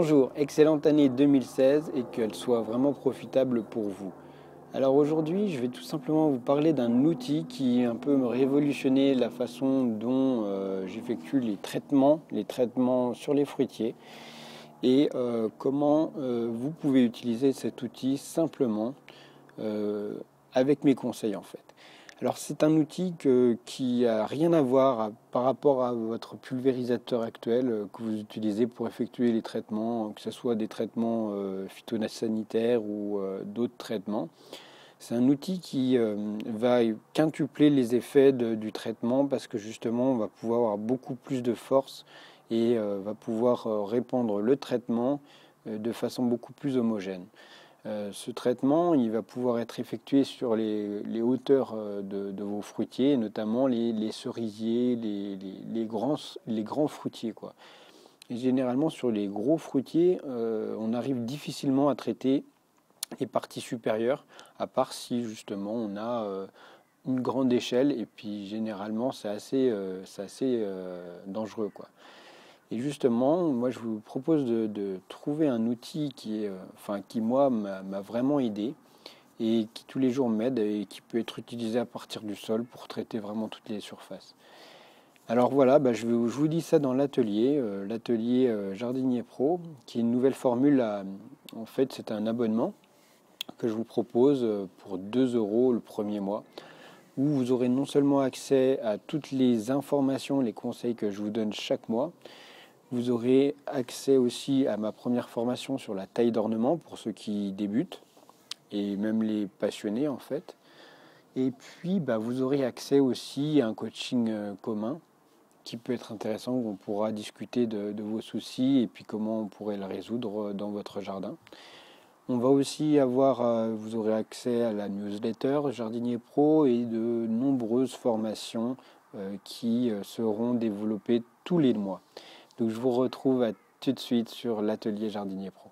Bonjour, excellente année 2016 et qu'elle soit vraiment profitable pour vous. Alors aujourd'hui, je vais tout simplement vous parler d'un outil qui un peu me révolutionner la façon dont euh, j'effectue les traitements, les traitements sur les fruitiers et euh, comment euh, vous pouvez utiliser cet outil simplement avec mes conseils en fait. C'est un outil qui n'a rien à voir par rapport à votre pulvérisateur actuel euh, que vous utilisez pour effectuer les traitements, que ce soit des traitements euh, phytosanitaires ou euh, d'autres traitements. C'est un outil qui va quintupler les effets du traitement parce que justement on va pouvoir avoir beaucoup plus de force et va pouvoir répandre le traitement de façon beaucoup plus homogène. Euh, ce traitement, il va pouvoir être effectué sur les, hauteurs euh, de, vos fruitiers, notamment les, cerisiers, les, grands, fruitiers. Quoi. Et généralement, sur les gros fruitiers, euh, on arrive difficilement à traiter les parties supérieures, à part si justement on a une grande échelle, et puis généralement c'est assez, assez dangereux. Quoi. Et justement, moi, je vous propose de, trouver un outil qui, euh, enfin, qui moi, m'a vraiment aidé et qui tous les jours m'aide et qui peut être utilisé à partir du sol pour traiter vraiment toutes les surfaces. Alors voilà, bah, je, vous dis ça dans l'atelier, euh, l'atelier euh, Jardinier Pro, qui est une nouvelle formule. en fait, c'est un abonnement que je vous propose pour 2 euros le premier mois, où vous aurez non seulement accès à toutes les informations, les conseils que je vous donne chaque mois, vous aurez accès aussi à ma première formation sur la taille d'ornement pour ceux qui débutent et même les passionnés en fait. Et puis bah, vous aurez accès aussi à un coaching euh, commun qui peut être intéressant où on pourra discuter de, vos soucis et puis comment on pourrait le résoudre euh, dans votre jardin. On va aussi avoir, euh, vous aurez accès à la newsletter Jardinier Pro et de nombreuses formations qui seront développées tous les mois. Donc je vous retrouve à tout de suite sur l'atelier jardinier pro.